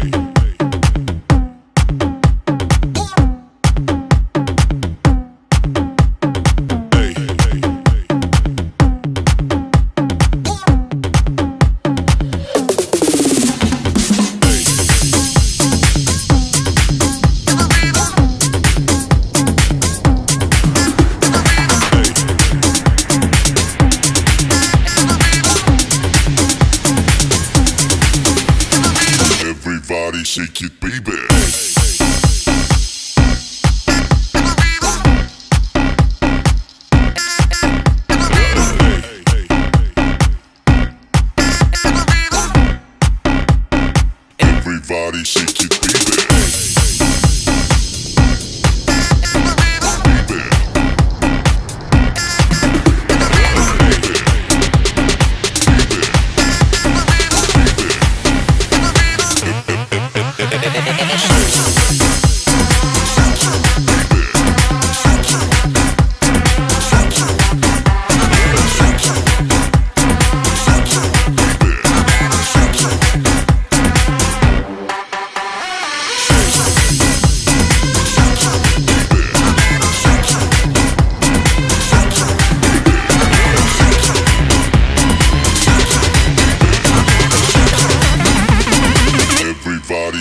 Everybody shake it, baby. Everybody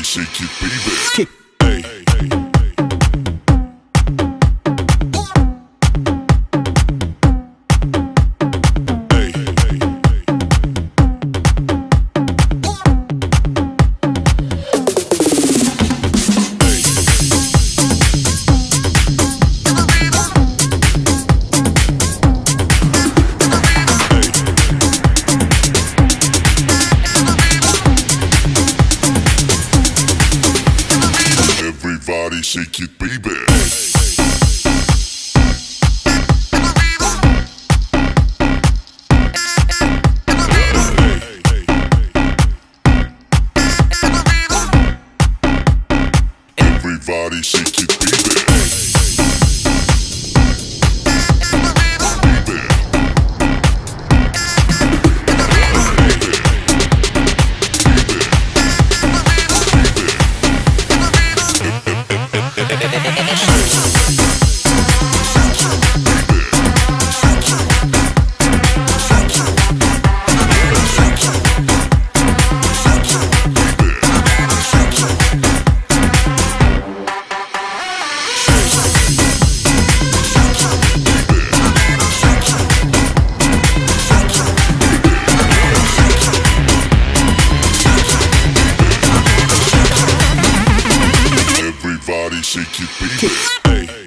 shake it, baby. Hey, Everybody shake it, baby. ハハハハ! Hey.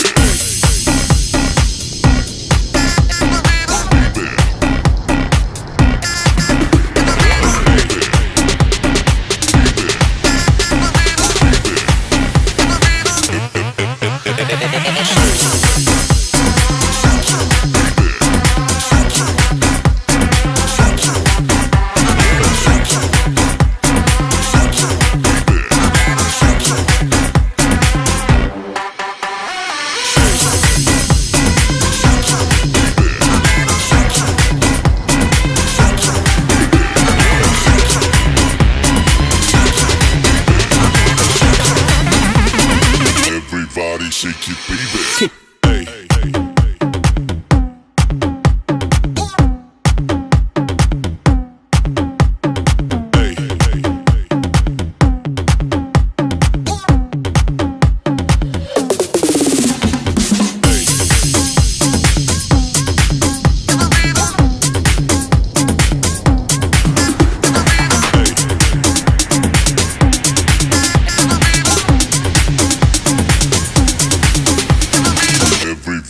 shake it, baby.